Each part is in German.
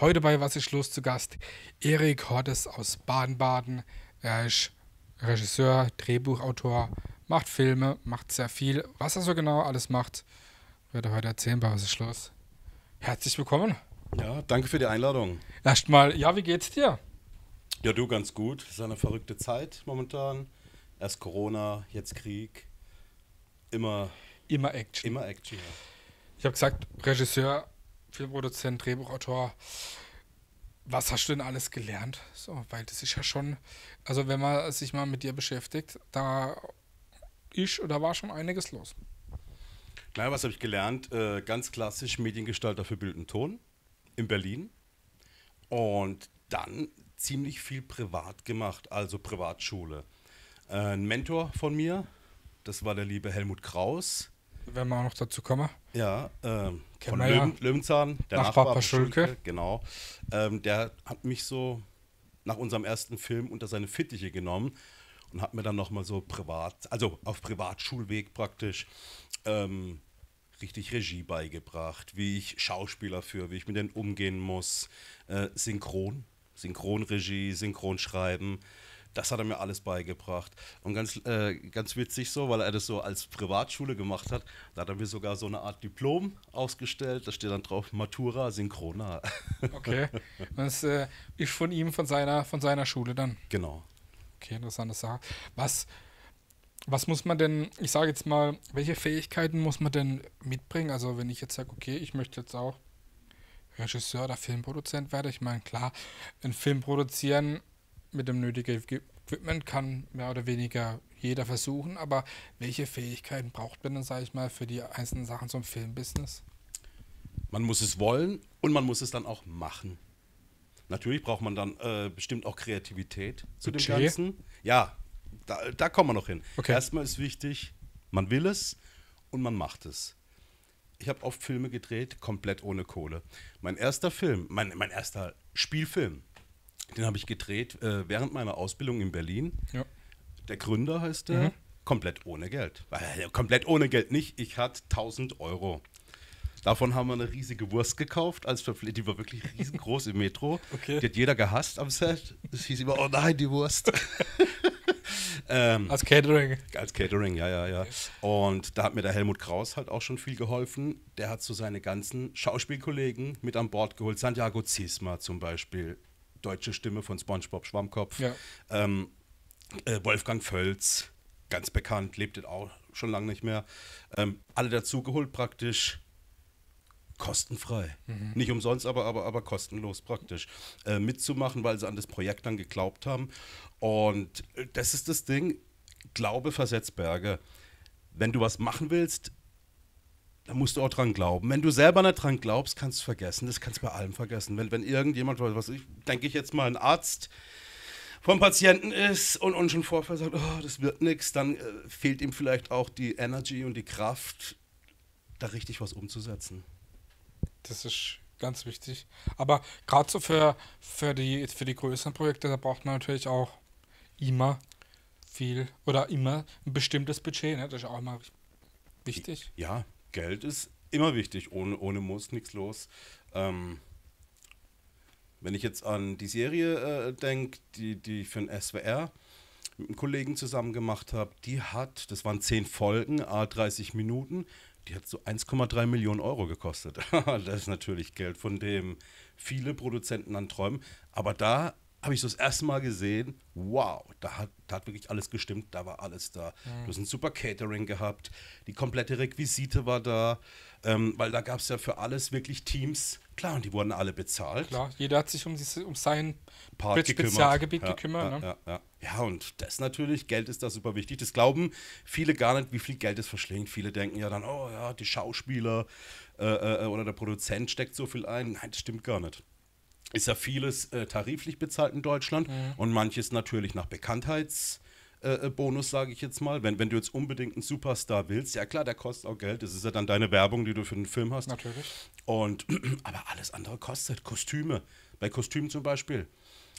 Heute bei Was ist los zu Gast Erik Hortes aus Baden-Baden. Er ist Regisseur, Drehbuchautor, macht Filme, macht sehr viel. Was er so genau alles macht, wird er heute erzählen bei Was ist los. Herzlich willkommen. Ja, danke für die Einladung. Erstmal, ja, wie geht's dir? Ja, du ganz gut. Es ist eine verrückte Zeit momentan. Erst Corona, jetzt Krieg. Immer, Immer Action. immer Action. Ja. Ich habe gesagt, Regisseur, Filmproduzent, Drehbuchautor. Was hast du denn alles gelernt? So, weil das ist ja schon, also wenn man sich mal mit dir beschäftigt, da ist oder war schon einiges los. Naja, was habe ich gelernt? Äh, ganz klassisch Mediengestalter für Bild und Ton in Berlin. Und dann ziemlich viel privat gemacht, also Privatschule. Äh, ein Mentor von mir, das war der liebe Helmut Kraus. Wenn wir auch noch dazu kommen. Ja, ähm, von wir ja. Löwen, Löwenzahn, der Nachbar Nachbar, Paschulke. Paschulke, Genau. Ähm, der hat mich so nach unserem ersten Film unter seine Fittiche genommen und hat mir dann nochmal so privat, also auf Privatschulweg praktisch, ähm, richtig Regie beigebracht, wie ich Schauspieler führe, wie ich mit denen umgehen muss, äh, Synchron, Synchronregie, Synchronschreiben. Das hat er mir alles beigebracht. Und ganz, äh, ganz witzig so, weil er das so als Privatschule gemacht hat, da hat er mir sogar so eine Art Diplom ausgestellt. Da steht dann drauf Matura Synchrona. Okay. Das äh, ist von ihm, von seiner, von seiner Schule dann. genau. Okay, interessante Sache. Was, was muss man denn, ich sage jetzt mal, welche Fähigkeiten muss man denn mitbringen? Also wenn ich jetzt sage, okay, ich möchte jetzt auch Regisseur oder Filmproduzent werden, ich meine, klar, einen Film produzieren mit dem nötigen Equi- Equipment kann mehr oder weniger jeder versuchen, aber welche Fähigkeiten braucht man denn, sage ich mal, für die einzelnen Sachen zum Filmbusiness? Man muss es wollen und man muss es dann auch machen. Natürlich braucht man dann äh, bestimmt auch Kreativität zu Budget? dem Ganzen. Ja, da, da kommen wir noch hin. Okay. Erstmal ist wichtig, man will es und man macht es. Ich habe oft Filme gedreht, komplett ohne Kohle. Mein erster Film, mein, mein erster Spielfilm, den habe ich gedreht äh, während meiner Ausbildung in Berlin. Ja. Der Gründer heißt der. Komplett ohne Geld. Äh, komplett ohne Geld nicht. Ich hatte 1000 Euro. Davon haben wir eine riesige Wurst gekauft, als Verpfle die war wirklich riesengroß im Metro. Okay. Die hat jeder gehasst am Set. Es hieß immer, oh nein, die Wurst. ähm, Als Catering. als Catering, ja, ja, ja. Und da hat mir der Helmut Kraus halt auch schon viel geholfen. Der hat so seine ganzen Schauspielkollegen mit an Bord geholt. Santiago Ziesma zum Beispiel, deutsche Stimme von SpongeBob Schwammkopf. Ja. Ähm, äh, Wolfgang Völz, ganz bekannt, lebt jetzt auch schon lange nicht mehr. Ähm, alle dazugeholt praktisch kostenfrei. Nicht umsonst, aber, aber, aber kostenlos praktisch. Äh, mitzumachen, weil sie an das Projekt dann geglaubt haben. Und äh, das ist das Ding, Glaube versetzt Berge. Wenn du was machen willst, dann musst du auch dran glauben. Wenn du selber nicht dran glaubst, kannst du vergessen. Das kannst du bei allem vergessen. Wenn, wenn irgendjemand, was ich, denke ich jetzt mal, ein Arzt vom Patienten ist und, und schon vorher sagt, oh, das wird nichts, dann äh, fehlt ihm vielleicht auch die Energy und die Kraft, da richtig was umzusetzen. Das ist ganz wichtig. Aber gerade so für, für, die, für die größeren Projekte, da braucht man natürlich auch immer viel oder immer ein bestimmtes Budget. Ne? Das ist auch immer wichtig. Ja, Geld ist immer wichtig. Ohne, ohne muss nichts los. Ähm, wenn ich jetzt an die Serie äh, denke, die, die ich für den SWR mit einem Kollegen zusammen gemacht habe, die hat, das waren zehn Folgen, a 30 Minuten, die hat so 1,3 Millionen Euro gekostet. das ist natürlich Geld, von dem viele Produzenten dann träumen. Aber da habe ich so das erste Mal gesehen, wow, da hat, da hat wirklich alles gestimmt, da war alles da. Du hast ein super Catering gehabt, die komplette Requisite war da, ähm, weil da gab es ja für alles wirklich Teams. Klar, und die wurden alle bezahlt. Klar, jeder hat sich um, diese, um sein Part gekümmert. Spezialgebiet ja, gekümmert. Ja, ne? ja, ja. ja, und das natürlich, Geld ist da super wichtig. Das glauben viele gar nicht, wie viel Geld es verschlingt. Viele denken ja dann, oh ja, die Schauspieler äh, äh, oder der Produzent steckt so viel ein. Nein, das stimmt gar nicht. Ist ja vieles äh, tariflich bezahlt in Deutschland und manches natürlich nach Bekanntheits. Äh, äh, Bonus, sage ich jetzt mal. Wenn, wenn du jetzt unbedingt einen Superstar willst, ja klar, der kostet auch Geld. Das ist ja dann deine Werbung, die du für den Film hast. Natürlich. Und aber alles andere kostet. Kostüme. Bei Kostümen zum Beispiel.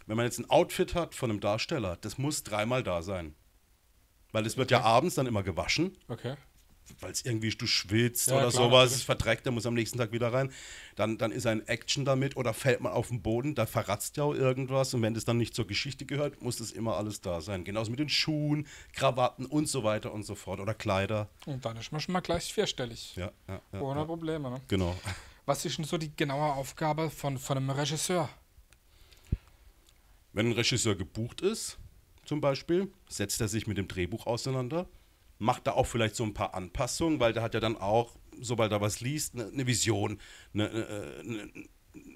Wenn man jetzt ein Outfit hat von einem Darsteller, das muss dreimal da sein. Weil es wird ja abends dann immer gewaschen. Okay. Weil es irgendwie du schwitzt Ja, oder klar, sowas, natürlich. verdreckt, der muss am nächsten Tag wieder rein. Dann, dann ist ein Action damit oder fällt man auf den Boden, da verratzt ja auch irgendwas und wenn das dann nicht zur Geschichte gehört, muss das immer alles da sein. Genauso mit den Schuhen, Krawatten und so weiter und so fort oder Kleider. Und dann ist man schon mal gleich vierstellig. Ja, ja, ja, Ohne ja. Probleme. Ne? Genau. Was ist denn so die genaue Aufgabe von, von einem Regisseur? Wenn ein Regisseur gebucht ist, zum Beispiel, setzt er sich mit dem Drehbuch auseinander, macht da auch vielleicht so ein paar Anpassungen, weil der hat ja dann auch, sobald er was liest, eine, eine Vision, eine, eine, eine,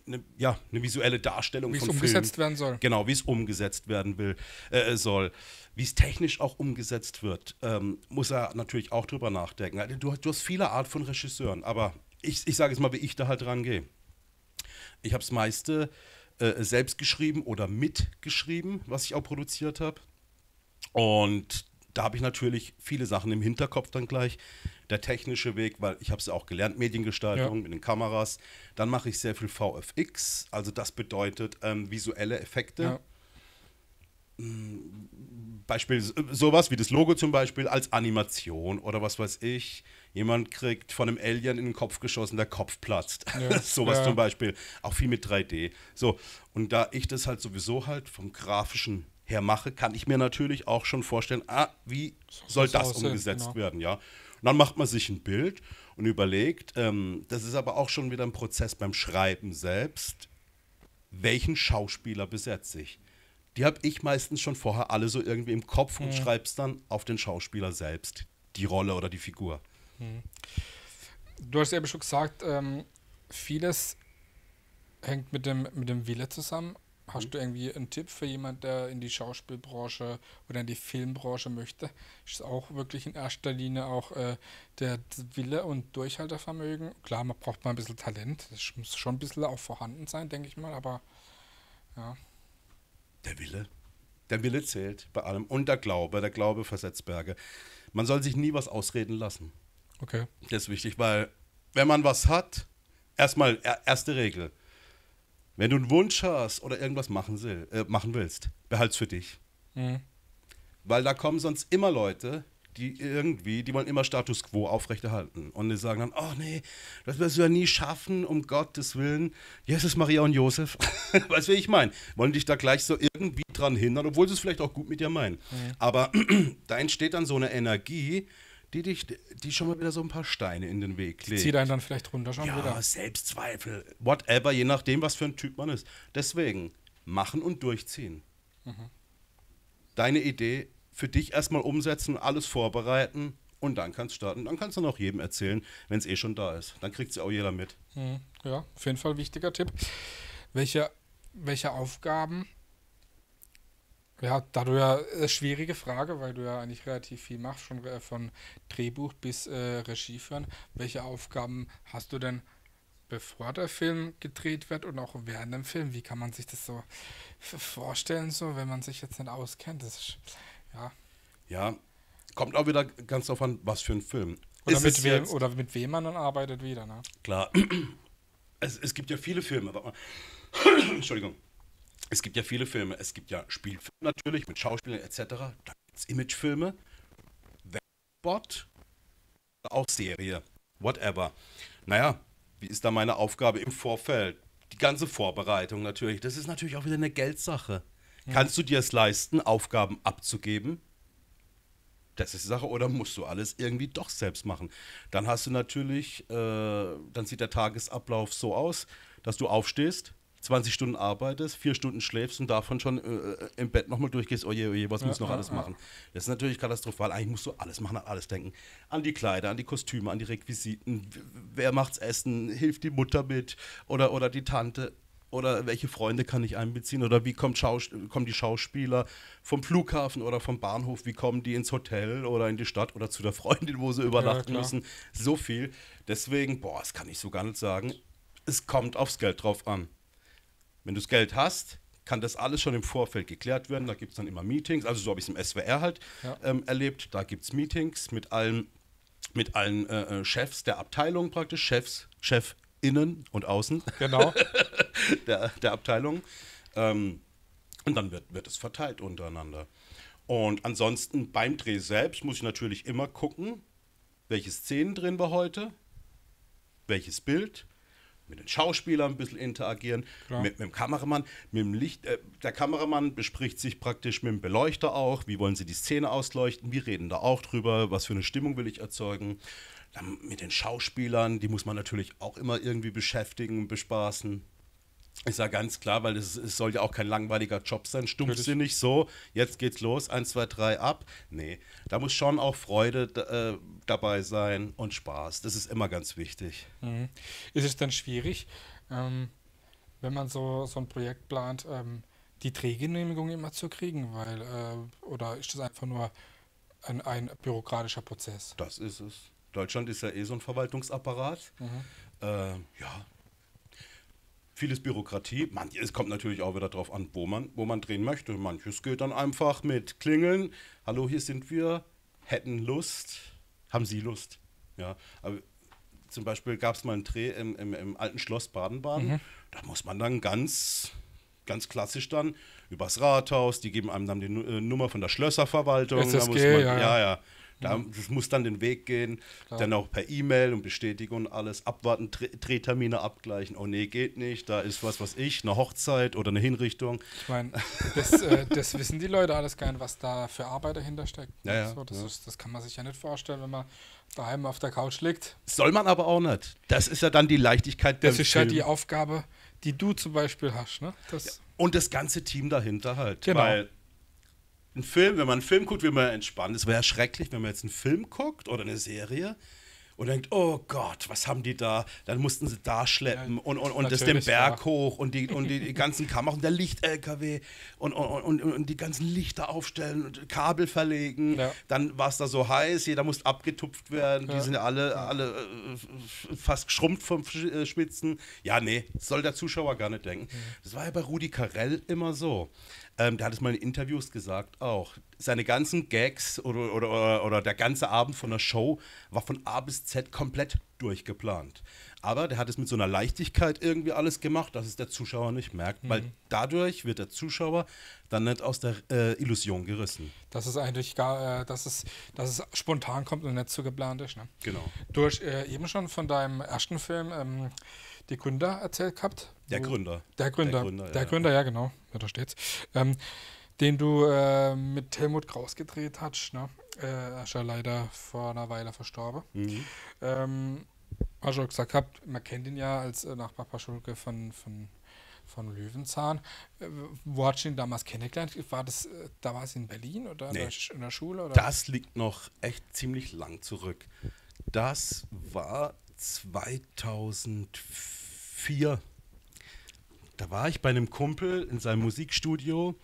eine, ja, eine visuelle Darstellung Wie es von umgesetzt Film. werden soll. Genau, wie es umgesetzt werden will, äh, soll. Wie es technisch auch umgesetzt wird, ähm, muss er natürlich auch drüber nachdenken. Also Du, du hast viele Art von Regisseuren, aber ich, ich sage jetzt mal, wie ich da halt rangehe. Ich habe das meiste äh, selbst geschrieben oder mitgeschrieben, was ich auch produziert habe. Und da habe ich natürlich viele Sachen im Hinterkopf dann gleich. Der technische Weg, weil ich habe es ja auch gelernt, Mediengestaltung Ja. mit den Kameras. Dann mache ich sehr viel VFX, also das bedeutet ähm, visuelle Effekte. Ja. Beispiel sowas wie das Logo zum Beispiel als Animation oder was weiß ich. Jemand kriegt von einem Alien in den Kopf geschossen, der Kopf platzt. Ja. sowas Ja. zum Beispiel. Auch viel mit 3D. So, und da ich das halt sowieso halt vom grafischen her mache, kann ich mir natürlich auch schon vorstellen, ah, wie soll das aussehen, umgesetzt genau. werden, ja. Und dann macht man sich ein Bild und überlegt, ähm, das ist aber auch schon wieder ein Prozess beim Schreiben selbst, welchen Schauspieler besetze ich? Die habe ich meistens schon vorher alle so irgendwie im Kopf und schreib's dann auf den Schauspieler selbst, die Rolle oder die Figur. Du hast eben schon gesagt, ähm, vieles hängt mit dem, mit dem Wille zusammen. Hast du irgendwie einen Tipp für jemanden, der in die Schauspielbranche oder in die Filmbranche möchte? Ist auch wirklich in erster Linie auch äh, der Wille und Durchhaltevermögen? Klar, man braucht mal ein bisschen Talent. Das muss schon ein bisschen auch vorhanden sein, denke ich mal, aber ja. Der Wille. Der Wille zählt bei allem. Und der Glaube, der Glaube versetzt Berge. Man soll sich nie was ausreden lassen. Okay. Das ist wichtig, weil wenn man was hat, erstmal er- erste Regel. Wenn du einen Wunsch hast oder irgendwas machen, will, äh, machen willst, behalt's für dich. Mhm. Weil da kommen sonst immer Leute, die irgendwie, die wollen immer Status quo aufrechterhalten. Und die sagen dann, oh nee, das wirst du ja nie schaffen, um Gottes Willen. Jesus, Maria und Josef. weißt du, wie ich meine? Wollen dich da gleich so irgendwie dran hindern, obwohl sie es vielleicht auch gut mit dir meinen. Aber da entsteht dann so eine Energie, die dich, die schon mal wieder so ein paar Steine in den Weg legt. Zieht einen dann vielleicht runter schon Ja, wieder. Selbstzweifel, whatever, je nachdem, was für ein Typ man ist. Deswegen machen und durchziehen. Deine Idee für dich erstmal umsetzen, alles vorbereiten und dann kannst du starten. Dann kannst du noch jedem erzählen, wenn es eh schon da ist. Dann kriegt es auch jeder mit. Mhm. Ja, auf jeden Fall wichtiger Tipp. Welche, welche Aufgaben, ja, da du ja, äh, schwierige Frage, weil du ja eigentlich relativ viel machst, schon äh, von Drehbuch bis äh, Regie führen. Welche Aufgaben hast du denn, bevor der Film gedreht wird und auch während dem Film? Wie kann man sich das so vorstellen, so, wenn man sich jetzt nicht auskennt? Das ist, ja. Ja, kommt auch wieder ganz drauf an, was für ein Film. Oder Ist mit, wem, oder mit wem man dann arbeitet wieder, ne? Klar. Es, es gibt ja viele Filme. Entschuldigung. Es gibt ja viele Filme. Es gibt ja Spielfilme natürlich mit Schauspielern etc. Da gibt es Imagefilme, Werbespot, auch Serie, whatever. Naja, wie ist da meine Aufgabe im Vorfeld? Die ganze Vorbereitung natürlich. Das ist natürlich auch wieder eine Geldsache. Kannst du dir es leisten, Aufgaben abzugeben? Das ist die Sache, oder musst du alles irgendwie doch selbst machen? Dann hast du natürlich, äh, dann sieht der Tagesablauf so aus, dass du aufstehst, 20 Stunden arbeitest, vier Stunden schläfst und davon schon äh, im Bett nochmal durchgehst, oje, oje, was Ja, muss noch ja, alles ja. machen? Das ist natürlich katastrophal. Eigentlich musst du alles machen, an alles denken. An die Kleider, an die Kostüme, an die Requisiten. Wer macht's Essen? Hilft die Mutter mit? Oder, oder die Tante? Oder welche Freunde kann ich einbeziehen? Oder wie kommt Schaus kommen die Schauspieler vom Flughafen oder vom Bahnhof? Wie kommen die ins Hotel oder in die Stadt oder zu der Freundin, wo sie übernachten müssen? So viel. Deswegen, boah, das kann ich so gar nicht sagen. Es kommt aufs Geld drauf an. Wenn du das Geld hast, kann das alles schon im Vorfeld geklärt werden. Da gibt es dann immer Meetings. Also so habe ich es im SWR halt Ja. ähm, erlebt. Da gibt es Meetings mit allen, mit allen äh, äh, Chefs der Abteilung praktisch, Chefs, Chefinnen und Außen Genau. der, der Abteilung. Ähm, und dann wird, wird es verteilt untereinander. Und ansonsten beim Dreh selbst muss ich natürlich immer gucken, welche Szenen drehen wir heute, welches Bild, mit den Schauspielern ein bisschen interagieren, mit, mit, dem Kameramann, mit dem Licht. Äh, der Kameramann bespricht sich praktisch mit dem Beleuchter auch, wie wollen sie die Szene ausleuchten, wir reden da auch drüber, was für eine Stimmung will ich erzeugen. Dann mit den Schauspielern, die muss man natürlich auch immer irgendwie beschäftigen, bespaßen. Ist ja ganz klar, weil es, es soll ja auch kein langweiliger Job sein, stumpfsinnig so, jetzt geht's los, 1, 2, 3 ab. Nee, da muss schon auch Freude äh, dabei sein und Spaß. Das ist immer ganz wichtig. Mhm. Ist es dann schwierig, ähm, wenn man so, so ein Projekt plant, ähm, die Drehgenehmigung immer zu kriegen? Weil, äh, oder ist das einfach nur ein, ein bürokratischer Prozess? Das ist es. Deutschland ist ja eh so ein Verwaltungsapparat. Mhm. Äh, ja, vieles Bürokratie. Man, es kommt natürlich auch wieder darauf an, wo man, wo man drehen möchte. Manches geht dann einfach mit Klingeln. Hallo, hier sind wir. Hätten Lust. Haben Sie Lust? Ja, aber zum Beispiel gab es mal einen Dreh im, im, im alten Schloss Baden-Baden. Mhm. Da muss man dann ganz, ganz klassisch dann übers Rathaus, die geben einem dann die äh, Nummer von der Schlösserverwaltung. SSG, da muss man, ja, ja. ja da, mhm. Das muss dann den Weg gehen, Klar. dann auch per E-Mail und Bestätigung und alles abwarten, Drehtermine abgleichen. Oh nee, geht nicht, da ist was, was ich, eine Hochzeit oder eine Hinrichtung. Ich meine, das, äh, das, wissen die Leute alles gar nicht, was da für Arbeit dahinter steckt. Ja, ja, so, das, ja. Ist, das kann man sich ja nicht vorstellen, wenn man daheim auf der Couch liegt. Soll man aber auch nicht. Das ist ja dann die Leichtigkeit der Das ist Film. ja die Aufgabe, die du zum Beispiel hast. Ne? Das ja. Und das ganze Team dahinter halt. Genau. Weil ein Film, wenn man einen Film guckt, will man entspannen. Es wäre schrecklich, wenn man jetzt einen Film guckt oder eine Serie und denkt, oh Gott, was haben die da? Dann mussten sie da schleppen ja, und, und, und das den Berg ja. hoch und die, und die, ganzen Kameras und der Licht-LKW und, und, und, die ganzen Lichter aufstellen und Kabel verlegen. Ja. Dann war es da so heiß, jeder musste abgetupft werden. Die sind ja alle, alle äh, fast geschrumpft vom äh, Schwitzen. Ja, nee, soll der Zuschauer gar nicht denken. Das war ja bei Rudi Carell immer so. Ähm, der hat es mal in Interviews gesagt auch. Seine ganzen Gags oder, oder, oder, oder, der ganze Abend von der Show war von A bis Z komplett durchgeplant. Aber der hat es mit so einer Leichtigkeit irgendwie alles gemacht, dass es der Zuschauer nicht merkt, mhm. weil dadurch wird der Zuschauer dann nicht aus der äh, Illusion gerissen. Das ist eigentlich gar, äh, dass, es, dass es spontan kommt und nicht so geplant ist. Ne? Genau. Du hast äh, eben schon von deinem ersten Film ähm, die Gründer erzählt gehabt. Der Gründer. Der Gründer. Der Gründer, der Gründer, ja, genau. Ja, da steht's. Ähm, den du äh, mit Helmut Kraus gedreht hast. Ne? Äh, er ist ja leider vor einer Weile verstorben. Mhm. Ähm, hast du gesagt gehabt, man kennt ihn ja als äh, Nachbar Paschulke von, von, von Löwenzahn. Äh, wo hast du ihn damals kennengelernt? War das, äh, da war es in Berlin oder nee. in der Schule? Oder? Das liegt noch echt ziemlich lang zurück. Das war 2004. Da war ich bei einem Kumpel in seinem Musikstudio.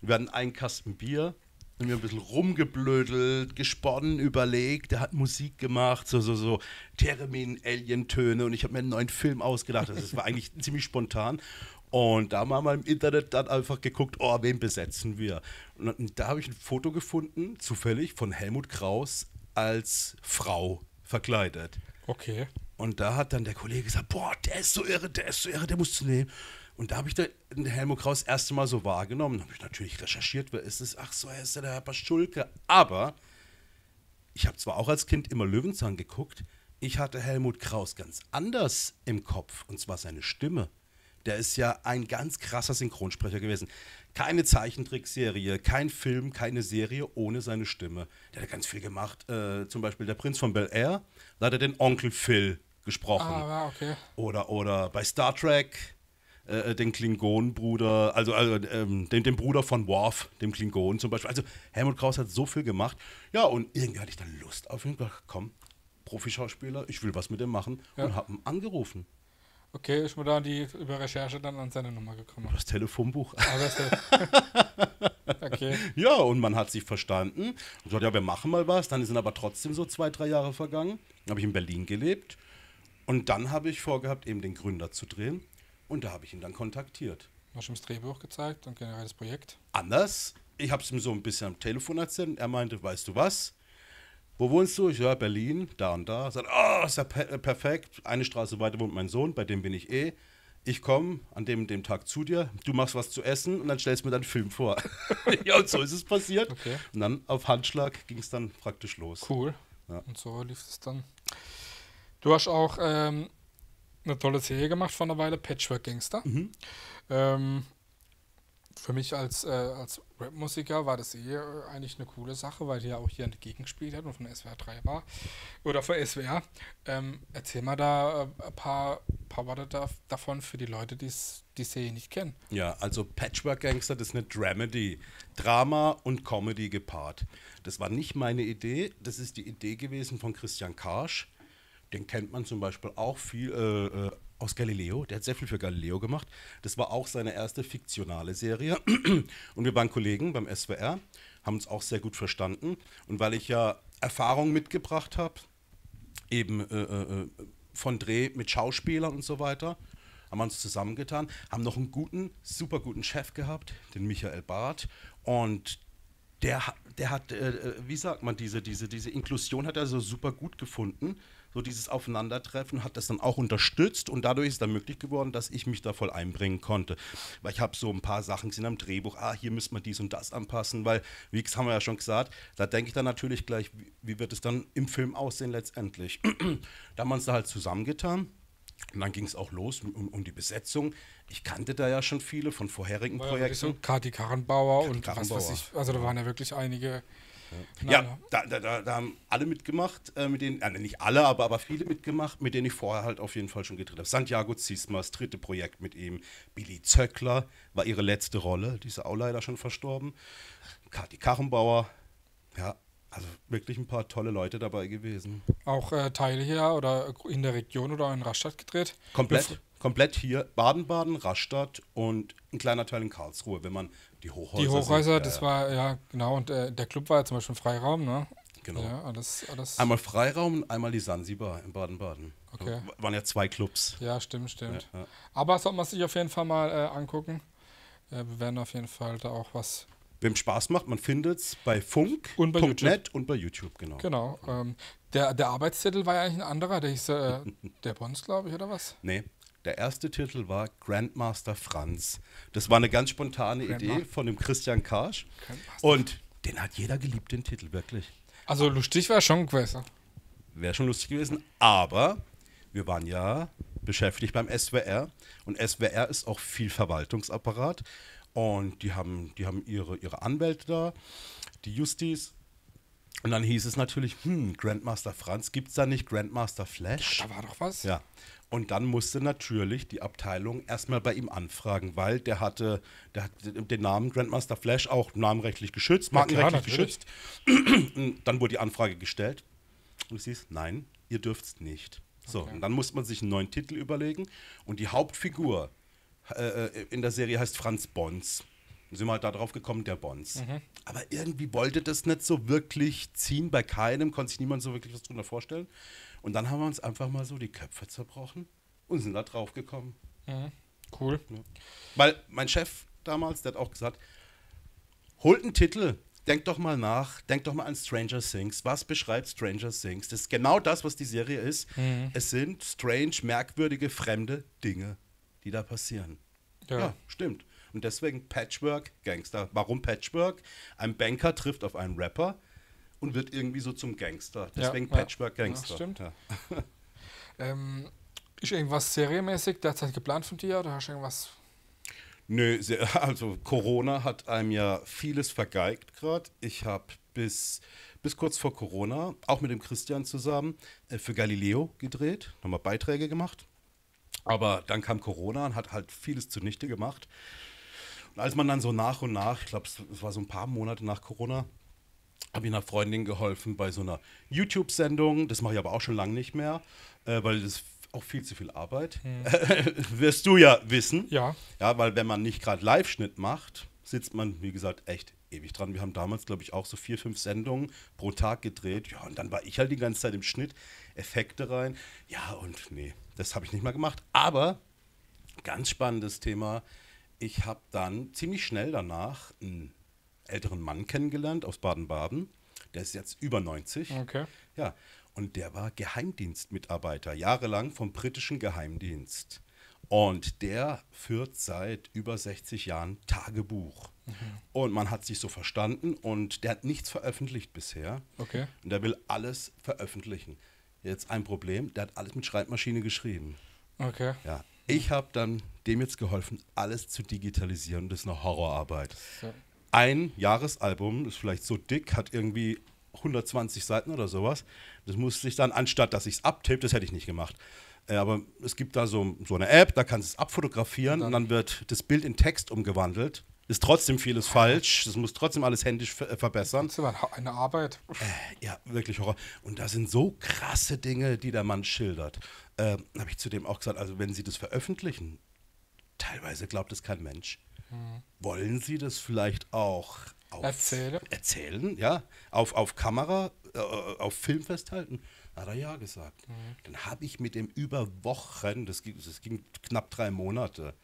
Wir hatten einen Kasten Bier und wir haben ein bisschen rumgeblödelt, gesponnen, überlegt. Der hat Musik gemacht, so, so, so Theremin, Alien-Töne und ich habe mir einen neuen Film ausgedacht. Das war eigentlich ziemlich spontan. Und da haben wir im Internet dann einfach geguckt, oh, wen besetzen wir? Und da habe ich ein Foto gefunden, zufällig, von Helmut Kraus als Frau verkleidet. Okay. Und da hat dann der Kollege gesagt, boah, der ist so irre, der ist so irre, der muss zu nehmen. Und da habe ich den Helmut Kraus das erste Mal so wahrgenommen. Da habe ich natürlich recherchiert, wer ist es? Ach so, er ist ja der Herr Paschulke. Aber ich habe zwar auch als Kind immer Löwenzahn geguckt, ich hatte Helmut Kraus ganz anders im Kopf, und zwar seine Stimme. Der ist ja ein ganz krasser Synchronsprecher gewesen. Keine Zeichentrickserie, kein Film, keine Serie ohne seine Stimme. Der hat ganz viel gemacht. Äh, zum Beispiel der Prinz von Bel Air, da hat er den Onkel Phil gesprochen. Ah, okay. Oder, oder bei Star Trek äh, den Klingonenbruder, also, also ähm, den, den Bruder von Worf, dem Klingonen zum Beispiel. Also Helmut Kraus hat so viel gemacht. Ja, und irgendwie hatte ich dann Lust auf ihn. Komm, Profischauspieler, ich will was mit dem machen ja. und habe ihn angerufen. Okay, ist mir da die über Recherche dann an seine Nummer gekommen. Das Telefonbuch. Ah, okay. Ja, und man hat sich verstanden. Und gesagt, ja, wir machen mal was. Dann sind aber trotzdem so zwei, drei Jahre vergangen. Dann habe ich in Berlin gelebt. Und dann habe ich vorgehabt, eben den Gründer zu drehen. Und da habe ich ihn dann kontaktiert. Hast du ihm das Drehbuch gezeigt und generell das Projekt? Anders. Ich habe es ihm so ein bisschen am Telefon erzählt. Er meinte, weißt du was? Wo wohnst du? Ich, ja, Berlin, da und da. Sagt, oh, ist ja per perfekt. Eine Straße weiter wohnt mein Sohn, bei dem bin ich eh. Ich komme an dem, dem Tag zu dir, du machst was zu essen und dann stellst du mir deinen Film vor. ja, und so ist es passiert. Okay. Und dann auf Handschlag ging es dann praktisch los. Cool. Ja. Und so lief es dann. Du hast auch ähm, eine tolle Serie gemacht vor einer Weile, Patchwork Gangster. Mhm. Ähm, für mich als, äh, als Rap-Musiker war das eh äh, eigentlich eine coole Sache, weil die ja auch hier dagegen gespielt hat und von SWR 3 war. Oder von SWR. Ähm, erzähl mal da äh, ein paar, paar Worte da, davon für die Leute, die's, die Serie nicht kennen. Ja, also Patchwork Gangster, das ist eine Dramedy. Drama und Comedy gepaart. Das war nicht meine Idee, das ist die Idee gewesen von Christian Karsch. Den kennt man zum Beispiel auch viel äh, äh, aus Galileo. Der hat sehr viel für Galileo gemacht. Das war auch seine erste fiktionale Serie. Und wir waren Kollegen beim SWR, haben uns auch sehr gut verstanden. Und weil ich ja Erfahrung mitgebracht habe, eben äh, äh, von Dreh mit Schauspielern und so weiter, haben wir uns zusammengetan, haben noch einen guten, super guten Chef gehabt, den Michael Barth. Und der, der hat, äh, äh, wie sagt man, diese, diese, diese Inklusion hat er so super gut gefunden. So dieses Aufeinandertreffen hat das dann auch unterstützt und dadurch ist dann möglich geworden, dass ich mich da voll einbringen konnte. Weil ich habe so ein paar Sachen gesehen am Drehbuch, ah, hier müssen wir dies und das anpassen, weil, wie haben wir ja schon gesagt, da denke ich dann natürlich gleich, wie, wie wird es dann im Film aussehen letztendlich. da haben wir uns da halt zusammengetan. Und dann ging es auch los um, um die Besetzung. Ich kannte da ja schon viele von vorherigen ja Projekten. so Kati Karrenbauer Kati und was weiß Karrenbauer. ich. Also da waren ja wirklich einige. Ja, Namen. da, da, da, da haben alle mitgemacht, äh, mit denen, äh, nicht alle, aber, aber viele mitgemacht, mit denen ich vorher halt auf jeden Fall schon gedreht habe. Santiago Zismas, dritte Projekt mit ihm. Billy Zöckler war ihre letzte Rolle, die ist auch leider schon verstorben. Kathi Karrenbauer, ja, also wirklich ein paar tolle Leute dabei gewesen. Auch äh, Teile hier oder in der Region oder in Rastatt gedreht. Komplett, komplett hier Baden-Baden, Rastatt und ein kleiner Teil in Karlsruhe, wenn man die Hochhäuser Die Hochhäuser, sieht. das Ja, war, ja, genau. Und äh, der Club war ja zum Beispiel ein Freiraum, ne? Genau. Ja, alles, alles. Einmal Freiraum und einmal die Sansibar in Baden-Baden. Okay. Da waren ja zwei Clubs. Ja, stimmt, stimmt. Ja, ja. Aber sollte man sich auf jeden Fall mal äh, angucken. Äh, wir werden auf jeden Fall da auch was. Wem Spaß macht, man findet es bei Funk Und bei YouTube. net und bei YouTube, genau. Genau. Ähm, der, der Arbeitstitel war ja eigentlich ein anderer, der hieß äh, Der Bons, glaube ich, oder was? Nee, der erste Titel war Grandmaster Franz. Das war eine ganz spontane Idee von dem Christian Karsch. Und den hat jeder geliebt, den Titel, wirklich. Also lustig war schon gewesen. Wäre schon lustig gewesen. Aber wir waren ja beschäftigt beim SWR. Und SWR ist auch viel Verwaltungsapparat. Und die haben, die haben ihre, ihre Anwälte da, die Justiz. Und dann hieß es natürlich, hm, Grandmaster Franz, gibt es da nicht Grandmaster Flash? Da war doch was. Ja. Und dann musste natürlich die Abteilung erstmal bei ihm anfragen, weil der hatte, der hat den Namen Grandmaster Flash auch namenrechtlich geschützt, Ja, markenrechtlich natürlich. geschützt. Und dann wurde die Anfrage gestellt und es hieß, nein, ihr dürft es nicht. So, Okay. und dann muss man sich einen neuen Titel überlegen und die Hauptfigur äh, äh, in der Serie heißt Franz Bons. Sind wir halt darauf gekommen, der Bons. Mhm. Aber irgendwie wollte das nicht so wirklich ziehen bei keinem, konnte sich niemand so wirklich was drunter vorstellen. Und dann haben wir uns einfach mal so die Köpfe zerbrochen und sind da drauf gekommen. Mhm. Cool. Weil mein Chef damals, der hat auch gesagt, holt einen Titel, denkt doch mal nach, denkt doch mal an Stranger Things. Was beschreibt Stranger Things? Das ist genau das, was die Serie ist. Mhm. Es sind strange, merkwürdige, fremde Dinge, die da passieren. Ja. Ja, stimmt. Und deswegen Patchwork Gangster. Warum Patchwork? Ein Banker trifft auf einen Rapper und wird irgendwie so zum Gangster. Deswegen ja. Patchwork Ja, Gangster. stimmt. Ja. Ähm, ist irgendwas serienmäßig derzeit geplant von dir oder hast du irgendwas? Nö, also Corona hat einem ja vieles vergeigt gerade. Ich habe bis, bis kurz vor Corona, auch mit dem Christian zusammen, äh, für Galileo gedreht, nochmal Beiträge gemacht. Aber dann kam Corona und hat halt vieles zunichte gemacht. Als man dann so nach und nach, ich glaube, es war so ein paar Monate nach Corona, habe ich einer Freundin geholfen bei so einer YouTube-Sendung. Das mache ich aber auch schon lange nicht mehr, äh, weil das ist auch viel zu viel Arbeit. Wirst du ja wissen. Ja. Ja, weil wenn man nicht gerade Live-Schnitt macht, sitzt man, wie gesagt, echt ewig dran. Wir haben damals, glaube ich, auch so vier, fünf Sendungen pro Tag gedreht. Ja, und dann war ich halt die ganze Zeit im Schnitt, Effekte rein. Ja, und nee, das habe ich nicht mal gemacht. Aber, ganz spannendes Thema, ich habe dann ziemlich schnell danach einen älteren Mann kennengelernt aus Baden-Baden. Der ist jetzt über 90. Okay. Ja, und der war Geheimdienstmitarbeiter, jahrelang vom britischen Geheimdienst. Und der führt seit über 60 Jahren Tagebuch. Und man hat sich so verstanden und der hat nichts veröffentlicht bisher. Okay. Und der will alles veröffentlichen. Jetzt ein Problem, der hat alles mit Schreibmaschine geschrieben. Okay. Ja. Ich habe dann dem jetzt geholfen, alles zu digitalisieren. Das ist eine Horrorarbeit. So. Ein Jahresalbum, ist vielleicht so dick, hat irgendwie 120 Seiten oder sowas. Das musste ich dann, anstatt dass ich es abtippe, das hätte ich nicht gemacht. Äh, aber es gibt da so, so eine App, da kannst du es abfotografieren und dann wird das Bild in Text umgewandelt. Ist trotzdem vieles falsch, das muss trotzdem alles händisch äh, verbessern. Das war eine Arbeit. Ja, wirklich Horror. Und da sind so krasse Dinge, die der Mann schildert. Ähm, Habe ich zu dem auch gesagt, also wenn Sie das veröffentlichen, teilweise glaubt es kein Mensch. Wollen Sie das vielleicht auch auf, Erzählen? erzählen? Ja, auf, auf Kamera, äh, auf Film festhalten? Hat er ja gesagt. Dann habe ich mit dem über Wochen, das ging, das ging knapp drei Monate,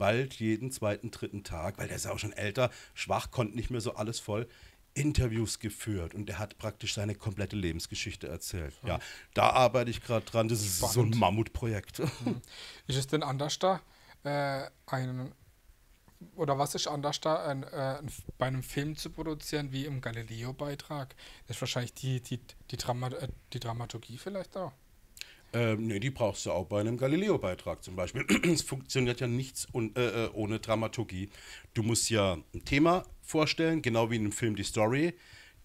bald jeden zweiten, dritten Tag, weil der ist ja auch schon älter, schwach, konnte nicht mehr so alles voll, Interviews geführt und der hat praktisch seine komplette Lebensgeschichte erzählt. Ja, da arbeite ich gerade dran. Das ist so ein Spannend. Mammutprojekt. Ist es denn anders da, äh, einen, oder was ist anders da, ein, äh, bei einem Film zu produzieren wie im Galileo-Beitrag? Das ist wahrscheinlich die, die, die, Drama, äh, die Dramaturgie vielleicht auch. Ähm, nee, die brauchst du auch bei einem Galileo-Beitrag zum Beispiel. es funktioniert ja nichts un, äh, äh, ohne Dramaturgie. Du musst ja ein Thema vorstellen, genau wie in einem Film die Story,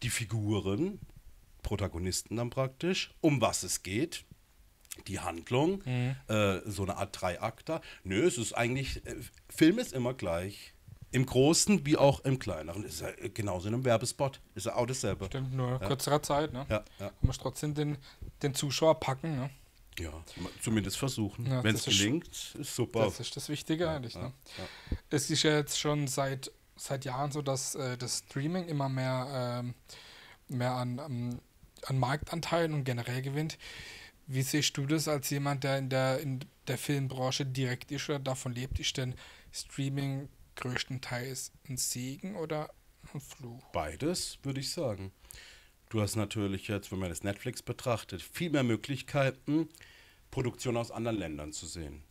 die Figuren, Protagonisten dann praktisch, um was es geht, die Handlung, äh, so eine Art Dreiakter. Nö, es ist eigentlich, äh, Film ist immer gleich. Im Großen wie auch im Kleineren. Ist ja äh, genauso in einem Werbespot. Ist ja auch dasselbe. Stimmt, nur kürzerer Zeit, ne? Ja, ja. Man muss trotzdem den, den Zuschauer packen, ne? Ja, zumindest versuchen. Ja, Wenn es gelingt, ist super. Das ist das Wichtige eigentlich. ja, Ne? Es ist ja jetzt schon seit, seit Jahren so, dass äh, das Streaming immer mehr, ähm, mehr an, an, an Marktanteilen und generell gewinnt. Wie siehst du das als jemand, der in der, in der Filmbranche direkt ist oder davon lebt? Ist denn Streaming größtenteils ein Segen oder ein Fluch? Beides, würde ich sagen. Du hast natürlich jetzt, wenn man das Netflix betrachtet, viel mehr Möglichkeiten, Produktionen aus anderen Ländern zu sehen.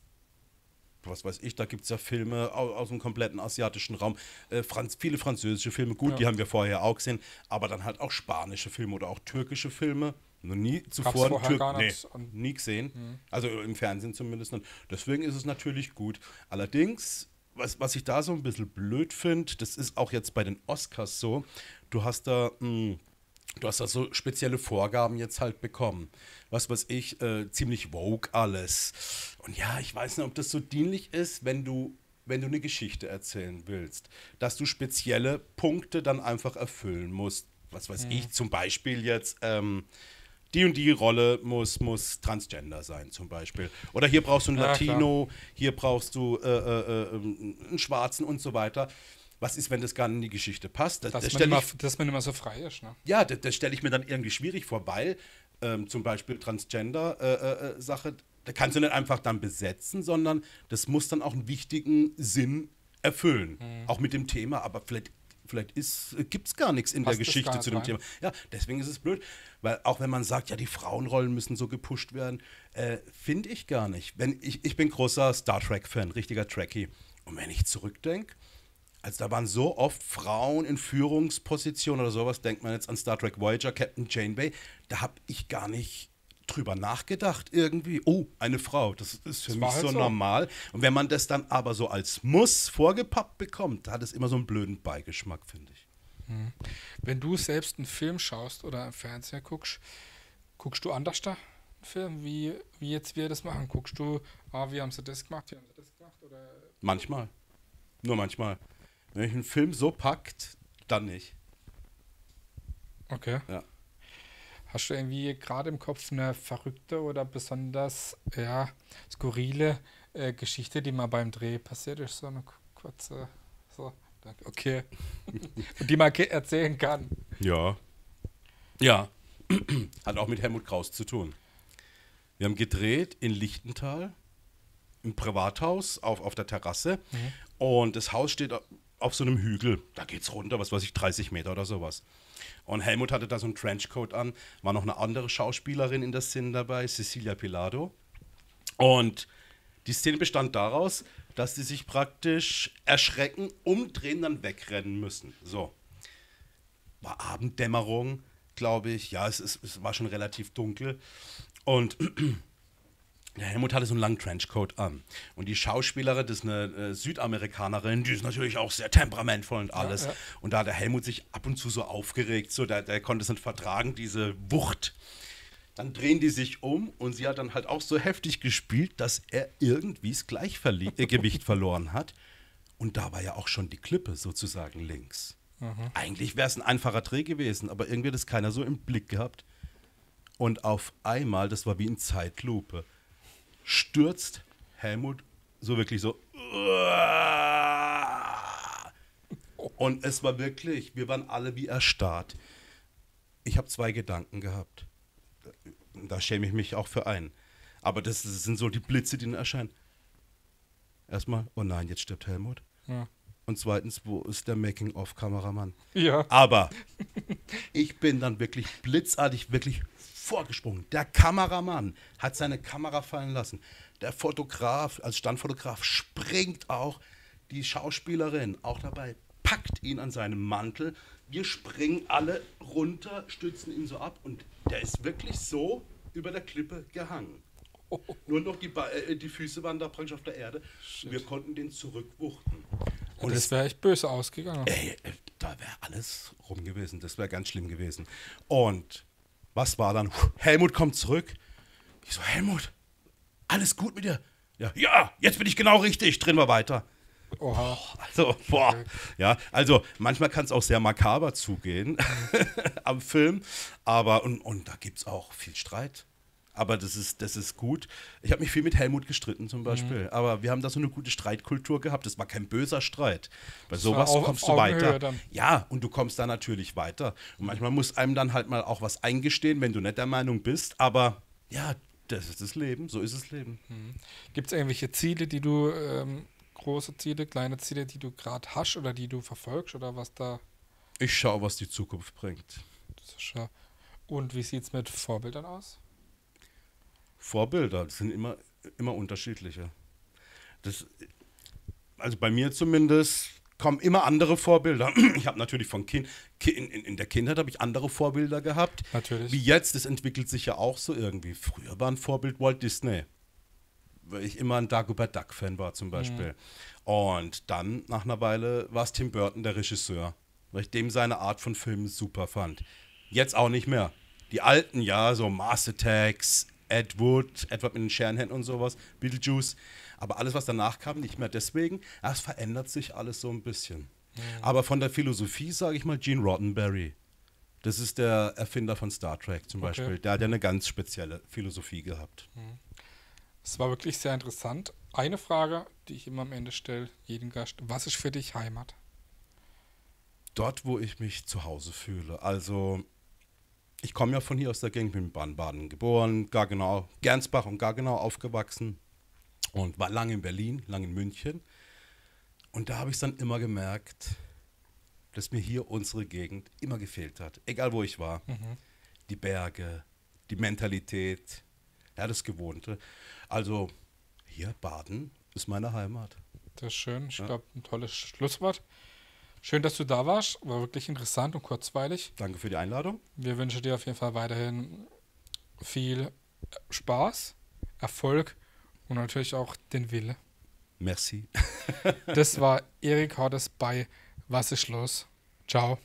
Was weiß ich, da gibt es ja Filme aus, aus dem kompletten asiatischen Raum. Äh, Franz, viele französische Filme, gut, Ja. die haben wir vorher auch gesehen, aber dann halt auch spanische Filme oder auch türkische Filme. Noch nie zuvor vorher Tür- gar nee, nie gesehen. Also im Fernsehen zumindest. Deswegen ist es natürlich gut. Allerdings, was, was ich da so ein bisschen blöd finde, das ist auch jetzt bei den Oscars so, du hast da. Mh, Du hast da so spezielle Vorgaben jetzt halt bekommen. Was weiß ich, äh, ziemlich Vogue alles. Und ja, ich weiß nicht, ob das so dienlich ist, wenn du, wenn du eine Geschichte erzählen willst, dass du spezielle Punkte dann einfach erfüllen musst. Was weiß ich, zum Beispiel jetzt, ähm, die und die Rolle muss, muss transgender sein, zum Beispiel. Oder hier brauchst du einen Ja, klar. Latino, hier brauchst du äh, äh, äh, einen Schwarzen und so weiter. Was ist, wenn das gar nicht in die Geschichte passt? Das, Dass, das man immer, ich, dass man immer so frei ist. Ne? ja, das, das stelle ich mir dann irgendwie schwierig vor, weil ähm, zum Beispiel Transgender-Sache, da kannst du nicht einfach dann besetzen, sondern das muss dann auch einen wichtigen Sinn erfüllen. Mhm. Auch mit dem Thema, aber vielleicht, vielleicht gibt es gar nichts in Passt der Geschichte zu dem nicht Thema. Ja, deswegen ist es blöd, weil auch wenn man sagt, ja, die Frauenrollen müssen so gepusht werden, äh, finde ich gar nicht. Wenn ich, ich bin großer Star Trek-Fan, richtiger Trekkie. Und wenn ich zurückdenke, also da waren so oft Frauen in Führungspositionen oder sowas, denkt man jetzt an Star Trek Voyager, Captain Janeway, da habe ich gar nicht drüber nachgedacht irgendwie. Oh, eine Frau, das ist für Das mich halt so, so. normal. Und wenn man das dann aber so als Muss vorgepappt bekommt, hat es immer so einen blöden Beigeschmack, finde ich. Wenn du selbst einen Film schaust oder im Fernseher guckst, guckst du anders da einen Film, wie, wie jetzt wir das machen? Guckst du, ah, wie haben sie das gemacht, wie haben sie das gemacht? Oder Manchmal. Nur manchmal. Wenn mich ein Film so packt, dann nicht. okay. Ja. Hast du irgendwie gerade im Kopf eine verrückte oder besonders ja, skurrile äh, Geschichte, die mal beim Dreh passiert ist? So eine ku- kurze, so, okay. Und die man erzählen kann. Ja. Ja. Hat auch mit Helmut Kraus zu tun. Wir haben gedreht in Lichtental, im Privathaus auf, auf der Terrasse. Und das Haus steht auf so einem Hügel. Da geht's runter, was weiß ich, 30 Meter oder sowas. Und Helmut hatte da so einen Trenchcoat an. War noch eine andere Schauspielerin in der Szene dabei, Cecilia Pilado. Und Die Szene bestand daraus, dass sie sich praktisch erschrecken, umdrehen, dann wegrennen müssen. So. War Abenddämmerung, glaube ich. Ja, es, ist, es war schon relativ dunkel. Und der Helmut hatte so einen langen Trenchcoat an. Und die Schauspielerin, das ist eine äh, Südamerikanerin, die ist natürlich auch sehr temperamentvoll und alles. Ja, ja. Und da hat der Helmut sich ab und zu so aufgeregt, so der, der konnte es nicht vertragen, diese Wucht. Dann drehen die sich um und sie hat dann halt auch so heftig gespielt, dass er irgendwie das Gleichgewicht verloren hat. Und da war ja auch schon die Klippe sozusagen links. Eigentlich wäre es ein einfacher Dreh gewesen, aber irgendwie hat es keiner so im Blick gehabt. Und auf einmal, das war wie in Zeitlupe, stürzt Helmut so wirklich so. Und es war wirklich, wir waren alle wie erstarrt. Ich habe zwei Gedanken gehabt. Da schäme ich mich auch für einen. Aber das sind so die Blitze, die dann erscheinen. Erstmal, oh nein, jetzt stirbt Helmut. Ja. Und zweitens, wo ist der Making-of-Kameramann? Ja. Aber ich bin dann wirklich blitzartig, wirklich vorgesprungen. Der Kameramann hat seine Kamera fallen lassen. Der Fotograf, als Standfotograf, springt auch. Die Schauspielerin auch dabei, packt ihn an seinem Mantel. Wir springen alle runter, stützen ihn so ab und der ist wirklich so über der Klippe gehangen. Nur noch die, Ba- äh, die Füße waren da praktisch auf der Erde. Wir konnten den zurückwuchten. Und das wäre echt böse ausgegangen. Ey, äh, da wäre alles rum gewesen. Das wäre ganz schlimm gewesen. Und was war dann? Helmut kommt zurück. Ich so, Helmut, alles gut mit dir? Ja, ja, jetzt bin ich genau richtig. Drehen wir weiter. Oha. Also, boah. Ja, also manchmal kann es auch sehr makaber zugehen am Film. Aber, und, und da gibt es auch viel Streit. Aber das ist, das ist gut. Ich habe mich viel mit Helmut gestritten zum Beispiel. Aber wir haben da so eine gute Streitkultur gehabt. Das war kein böser Streit. Bei sowas auf- kommst du weiter. dann. Ja, und du kommst da natürlich weiter. Und manchmal muss einem dann halt mal auch was eingestehen, wenn du nicht der Meinung bist. Aber ja, das ist das Leben. So ist das Leben. Gibt es irgendwelche Ziele, die du, ähm, große Ziele, kleine Ziele, die du gerade hast oder die du verfolgst oder was da? Ich schaue, was die Zukunft bringt. Und wie sieht es mit Vorbildern aus? Vorbilder, das sind immer, immer unterschiedliche. Das, also bei mir zumindest kommen immer andere Vorbilder. Ich habe natürlich von Kind, Ki- in, in der Kindheit habe ich andere Vorbilder gehabt. Natürlich. Wie jetzt, das entwickelt sich ja auch so irgendwie. Früher war ein Vorbild Walt Disney. Weil ich immer ein Dagobert Duck-Fan war zum Beispiel. Und dann, nach einer Weile, war es Tim Burton, der Regisseur. Weil ich dem seine Art von Filmen super fand. Jetzt auch nicht mehr. Die alten, ja, so Mars Attacks, Ed Wood, Edward mit den Scherenhänden und sowas, Beetlejuice. Aber alles, was danach kam, nicht mehr. Deswegen, ja, es verändert sich alles so ein bisschen. Aber von der Philosophie sage ich mal Gene Roddenberry. Das ist der Erfinder von Star Trek zum Okay. Beispiel. Der hat ja eine ganz spezielle Philosophie gehabt. Es war wirklich sehr interessant. Eine Frage, die ich immer am Ende stelle, jedem Gast. Was ist für dich Heimat? Dort, wo ich mich zu Hause fühle. Also, ich komme ja von hier aus der Gegend, bin in Baden-Baden geboren, gar genau, Gernsbach und gar genau aufgewachsen und war lange in Berlin, lange in München. Und da habe ich es dann immer gemerkt, dass mir hier unsere Gegend immer gefehlt hat. Egal wo ich war. Die Berge, die Mentalität, ja, das Gewohnte. Also, hier Baden ist meine Heimat. Das ist schön. Ich Ja. glaube, ein tolles Schlusswort. Schön, dass du da warst. War wirklich interessant und kurzweilig. Danke für die Einladung. Wir wünschen dir auf jeden Fall weiterhin viel Spaß, Erfolg und natürlich auch den Wille. Merci. Das war Erik Hordes bei Was ist los? Ciao.